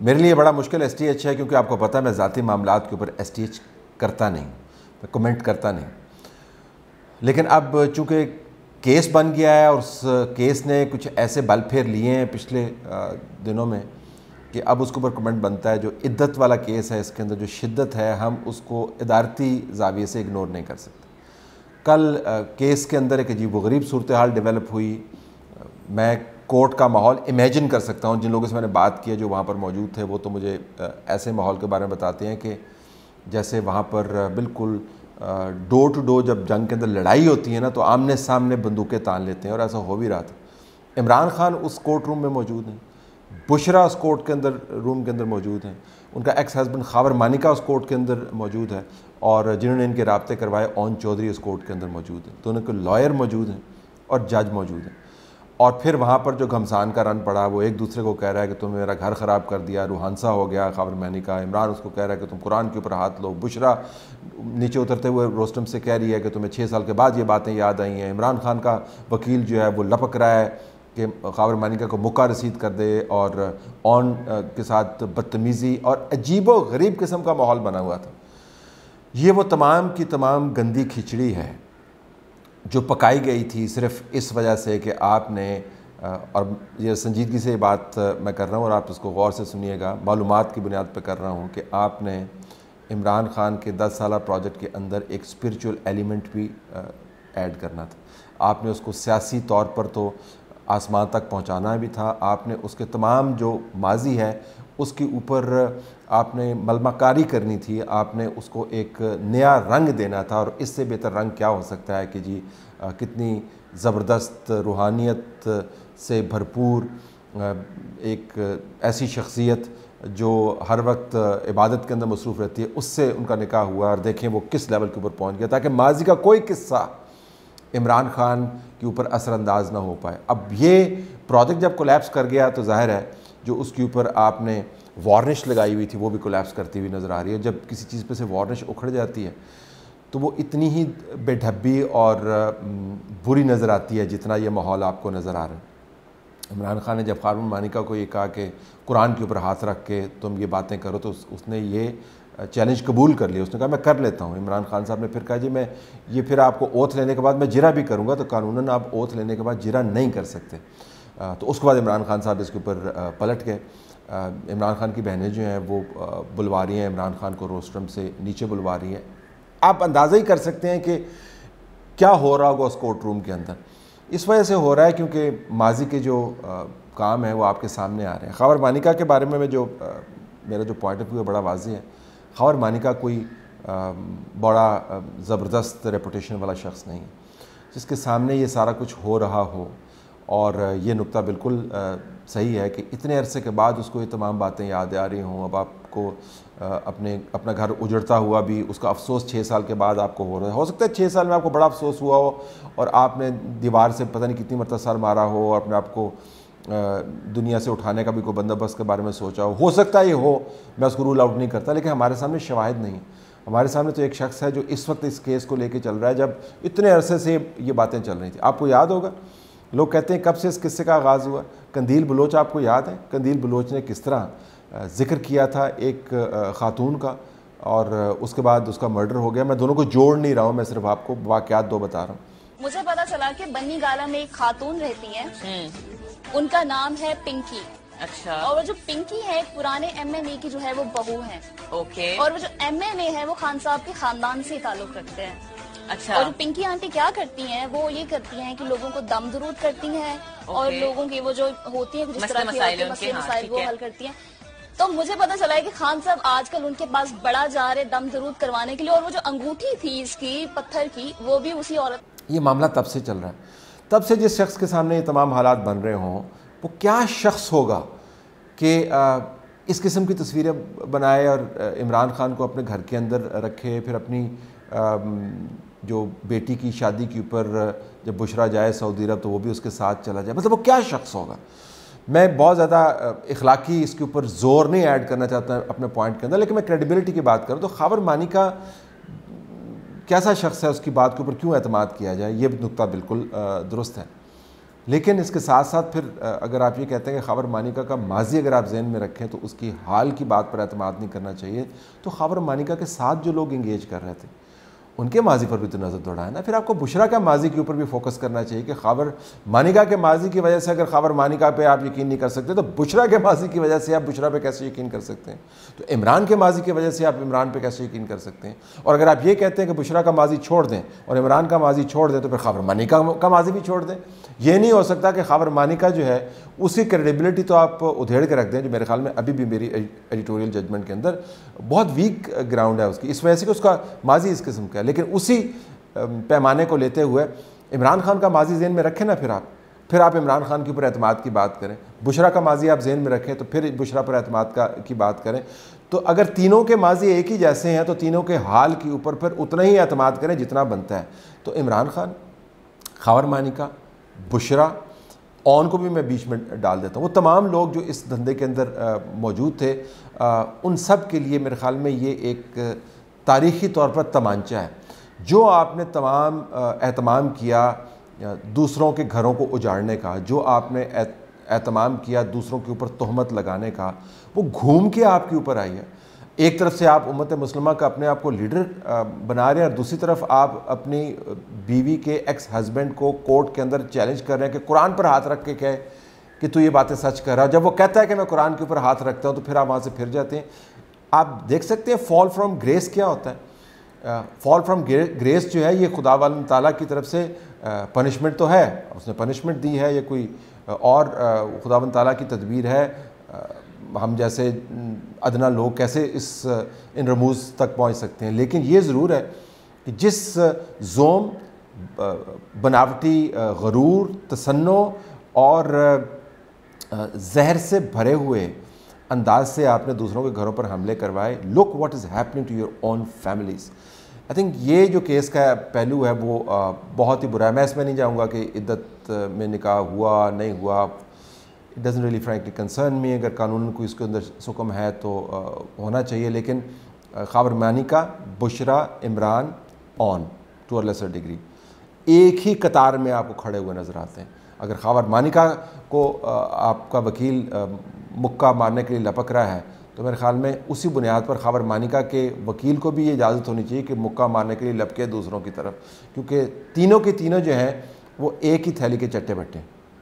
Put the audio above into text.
मेरे लिए बड़ा मुश्किल एस टी एच है क्योंकि आपको पता है मैं ज़ाती मामला के ऊपर एस टी एच करता नहीं, मैं कमेंट करता नहीं। लेकिन अब चूँकि केस बन गया है और उस केस ने कुछ ऐसे बल फेर लिए हैं पिछले दिनों में कि अब उसके ऊपर कमेंट बनता है, जो इद्दत वाला केस है इसके अंदर, जो शिद्दत है, हम उसको इदारती जाविये से इग्नोर नहीं कर सकते। कल केस के अंदर एक अजीब गरीब सूरत हाल डेवलप हुई। मैं कोर्ट का माहौल इमेजिन कर सकता हूँ। जिन लोगों से मैंने बात की है, जो वहाँ पर मौजूद थे, वो तो मुझे ऐसे माहौल के बारे में बताते हैं कि जैसे वहाँ पर बिल्कुल डोर टू डोर जब जंग के अंदर लड़ाई होती है ना तो आमने सामने बंदूकें तान लेते हैं और ऐसा हो भी रहा था। इमरान खान उस कोर्ट रूम में मौजूद हैं। बुशरा उस कोर्ट के अंदर, रूम के अंदर मौजूद हैं। उनका एक्स हस्बैंड खावर मानिका उस कोर्ट के अंदर मौजूद है और जिन्होंने इनके रबते करवाए, ओन चौधरी उस कोर्ट के अंदर मौजूद हैं। तो उनके लॉयर मौजूद हैं और जज मौजूद हैं। और फिर वहाँ पर जो घमसान का रन पड़ा, वो एक दूसरे को कह रहा है कि तुम मेरा घर ख़राब कर दिया, रूहानसा हो गया, खबर मैंने कहा इमरान, उसको कह रहा है कि तुम कुरान के ऊपर हाथ लो, बुशरा नीचे उतरते हुए रोस्टम से कह रही है कि तुम्हें छः साल के बाद ये बातें याद आई हैं। इमरान खान का वकील जो है, वो लपक रहा है कि खबर मानिका को मुक्का रसीद कर दे और ऑन के साथ बदतमीज़ी और अजीब व गरीब किस्म का माहौल बना हुआ था। ये वो तमाम की तमाम गंदी खिचड़ी है। जो पकाई गई थी सिर्फ़ इस वजह से कि आपने और ये संजीदगी से बात मैं कर रहा हूँ और आप इसको गौर से सुनिएगा। मालूम की बुनियाद पर कर रहा हूँ कि आपने इमरान खान के 10 साल प्रोजेक्ट के अंदर एक स्पिरिचुअल एलिमेंट भी ऐड करना था। आपने उसको सियासी तौर पर तो आसमान तक पहुंचाना भी था। आपने उसके तमाम जो माजी है उसके ऊपर आपने मलमाकारी करनी थी। आपने उसको एक नया रंग देना था और इससे बेहतर रंग क्या हो सकता है कि जी आ, कितनी ज़बरदस्त रूहानियत से भरपूर एक ऐसी शख्सियत जो हर वक्त इबादत के अंदर मसरूफ़ रहती है उससे उनका निकाह हुआ और देखें वो किस लेवल के ऊपर पहुँच गया ताकि माजी का कोई किस्सा इमरान खान के ऊपर असरअंदाज ना हो पाए। अब ये प्रोजेक्ट जब कोलेप्स कर गया तो ज़ाहिर है, जो उसके ऊपर आपने वार्निश लगाई हुई थी, वो भी कोलेप्स करती हुई नज़र आ रही है। जब किसी चीज़ पे से वार्निश उखड़ जाती है तो वो इतनी ही बेढब्बी और बुरी नज़र आती है जितना ये माहौल आपको नज़र आ रहा है। इमरान खान ने जब खारून मानिका को ये कहा कि कुरान के ऊपर हाथ रख के तुम ये बातें करो तो उसने ये चैलेंज कबूल कर लिया। उसने कहा मैं कर लेता हूँ। इमरान खान साहब ने फिर कहा जी मैं ये फिर आपको ओथ लेने के बाद मैं जिरा भी करूँगा तो कानून आप ओथ लेने के बाद जिरा नहीं कर सकते। तो उसके बाद इमरान खान साहब इसके ऊपर पलट गए। इमरान खान की बहनें जो हैं वो बुलवा रही हैं। इमरान खान को रोस्ट्रम से नीचे बुलवा रही हैं। आप अंदाज़ा ही कर सकते हैं कि क्या हो रहा होगा उस कोर्ट रूम के अंदर। इस वजह से हो रहा है क्योंकि माजी के जो आ, काम है वो आपके सामने आ रहे हैं। खबर मानिका के बारे में मैं जो आ, मेरा जो पॉइंट ऑफ़ व्यू है बड़ा वाजी है। खबर मानिका कोई बड़ा ज़बरदस्त रेपुटेशन वाला शख्स नहीं। जिसके सामने ये सारा कुछ हो रहा हो और ये नुकता बिल्कुल सही है कि इतने अरसे के बाद उसको ये तमाम बातें याद आ रही हों, अब आपको अपने, अपना घर उजड़ता हुआ भी उसका अफसोस छः साल के बाद आपको हो रहा है। हो सकता है छः साल में आपको बड़ा अफसोस हुआ हो और आपने दीवार से पता नहीं कितनी मरतब सर मारा हो और अपने आपको दुनिया से उठाने का भी कोई बंदोबस्त के बारे में सोचा हो। हो सकता है ये हो मैं उसको रूल आउट नहीं करता लेकिन हमारे सामने शवाहद नहीं हमारे सामने तो एक शख्स है जो इस वक्त इस केस को लेके चल रहा है जब इतने अरसे से ये बातें चल रही थी। आपको याद होगा लोग कहते हैं कब से इस किस्से का आगाज़ हुआ? कंदील बलोच आपको याद है? कंदील बलोच ने किस तरह ज़िक्र किया था एक ख़ातून का और उसके बाद उसका मर्डर हो गया। मैं दोनों को जोड़ नहीं रहा हूँ मैं सिर्फ़ आपको वाक़ात दो बता रहा हूँ। मुझे पता चला कि बन्नी गाला में एक खातून रहती हैं। हम्म। उनका नाम है पिंकी। अच्छा। और वो जो पिंकी है पुराने एम एन ए की जो है वो बहू है। ओके। और वो जो एम एन ए है वो खान साहब के खानदान से ताल्लुक रखते हैं। अच्छा। और पिंकी आंटी क्या करती हैं वो ये करती हैं कि लोगों को दम दरूद करती हैं और लोगों की वो जो होती है जिस तरह की मसले मसाइल वो हल करती हैं। तो मुझे पता चला है कि खान साहब आजकल उनके पास बड़ा जा रहे दम दरूद करवाने के लिए। और वो जो अंगूठी थी इसकी पत्थर की वो भी उसी औरत ये मामला तब से चल रहा है। तब से जिस शख्स के सामने ये तमाम हालात बन रहे हों, वो क्या शख्स होगा कि इस किस्म की तस्वीरें बनाए और इमरान खान को अपने घर के अंदर रखे, फिर अपनी जो बेटी की शादी के ऊपर, जब बुशरा जाए सऊदी अरब तो वो भी उसके साथ चला जाए। मतलब वो क्या शख्स होगा? मैं बहुत ज़्यादा इखलाकी इसके ऊपर ज़ोर नहीं ऐड करना चाहता अपने पॉइंट के अंदर, लेकिन मैं क्रेडिबिलिटी की बात करूँ तो खबर मानी का कैसा शख्स है उसकी बात के ऊपर क्यों अतमाद किया जाए? ये नुकता बिल्कुल दुरुस्त है। लेकिन इसके साथ साथ फिर अगर आप ये कहते हैं कि खबर मानिका का माजी अगर आप जहन में रखें तो उसकी हाल की बात पर अतमाद नहीं करना चाहिए। तो खबर मानिका के साथ जो लोग इंगेज कर रहे थे उनके माजी पर भी तो नज़र दौड़ाए ना। फिर आपको बुशरा का माजी के ऊपर भी फोकस करना चाहिए कि खबर मानिका के माजी की वजह से अगर खबर मानिका पे आप यकीन नहीं कर सकते तो बुशरा के माजी की वजह से आप बुशरा पे कैसे यकीन कर सकते हैं? तो इमरान के माजी की वजह से आप इमरान पे कैसे यकीन कर सकते हैं? और अगर आप ये कहते हैं कि बुशरा का माजी छोड़ दें और इमरान का माजी छोड़ दें तो फिर खबर मानिका का माजी भी छोड़ दें। यह नहीं हो सकता कि खबर मानिका जो है उसकी क्रेडिबिलिटी तो आप उधेड़ के रख दें, जो मेरे ख्याल में अभी भी मेरी एडिटोरियल जजमेंट के अंदर बहुत वीक ग्राउंड है उसकी। इस वजह से कि उसका माजी इस किस्म का लेकिन उसी पैमाने को लेते हुए इमरान खान का माजी जेन में रखें ना फिर आप। फिर आप इमरान खान के ऊपर अतमाद की बात करें। बुशरा का माजी आप जेन में रखें तो फिर बुशरा पर अतमाद का की बात करें। तो अगर तीनों के माजी एक ही जैसे हैं तो तीनों के हाल के ऊपर फिर उतना ही अतमाद करें जितना बनता है। तो इमरान खान खावर मानिका बुशरा ऑन को भी मैं बीच में डाल देता हूँ। वो तमाम लोग जो इस धंधे के अंदर मौजूद थे आ, उन सब के लिए मेरे ख्याल में ये एक तारीख़ी तौर पर तमांचा है। जो आपने तमाम एहतमाम किया दूसरों के घरों को उजाड़ने का, जो आपने एहतमाम किया दूसरों के ऊपर तहमत लगाने का, वो घूम के आपके ऊपर आई है। एक तरफ़ से आप उम्मत मुसलमा का अपने आप को लीडर बना रहे हैं और दूसरी तरफ़ आप अपनी बीवी के एक्स हस्बैंड को कोर्ट के अंदर चैलेंज कर रहे हैं कि कुरान पर हाथ रख के कहे कि तू ये बातें सच कर रहा है। जब वो कहता है कि मैं कुरान के ऊपर हाथ रखता हूँ तो फिर आप वहाँ से फिर जाते हैं। आप देख सकते हैं फॉल फ्रॉम ग्रेस क्या होता है? फॉल फ्रॉम ग्रेस जो है, ये खुदा ताला की तरफ़ से पनिशमेंट तो है। उसने पनिशमेंट दी है, ये कोई और खुदा ताला की तदबीर है। हम जैसे अदना लोग कैसे इस, इन रमूज तक पहुँच सकते हैं? लेकिन ये ज़रूर है कि जिस जोम बनावटी गरूर, तसन्नो और जहर से भरे हुए अंदाज से आपने दूसरों के घरों पर हमले करवाए। Look what is happening to your own families I think ये जो केस का पहलू है वो बहुत ही बुरा है। मैं इसमें नहीं जाऊँगा कि इद्दत में निकाह हुआ नहीं हुआ। It doesn't really frankly concern में अगर कानून को इसके अंदर सुकम है तो आ, होना चाहिए। लेकिन खबर मानी का Bushra Imran and to a lesser degree एक ही कतार में आपको खड़े हुए नज़र आते हैं। अगर खबर मानिका को आपका वकील मुक्का मारने के लिए लपक रहा है। तो मेरे ख्याल में उसी बुनियाद पर खबर मानिका के वकील को भी ये इजाज़त होनी चाहिए कि मुक्का मारने के लिए लपके दूसरों की तरफ़। क्योंकि तीनों के तीनों जो हैं, वो एक ही थैली के चट्टे बट्टे